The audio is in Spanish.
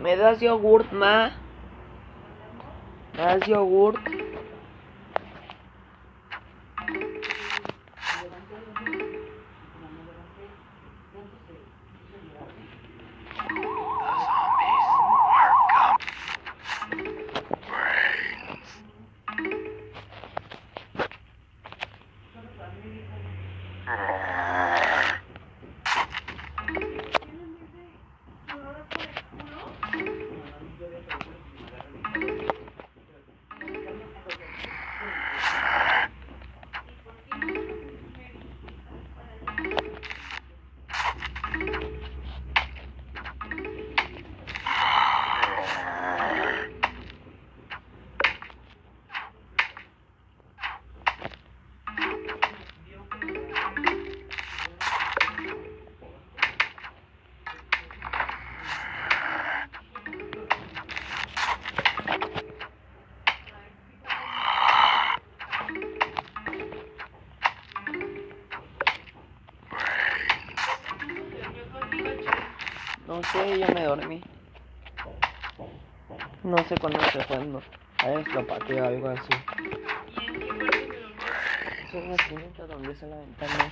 ¿Me das yogurt, ma? ¿Me das yogurt? No sé, ya me dormí. No sé cuándo se fue, no. A ver, lo pateé o algo así. ¿Y en qué parte se lo Es una esquinita donde está la ventana.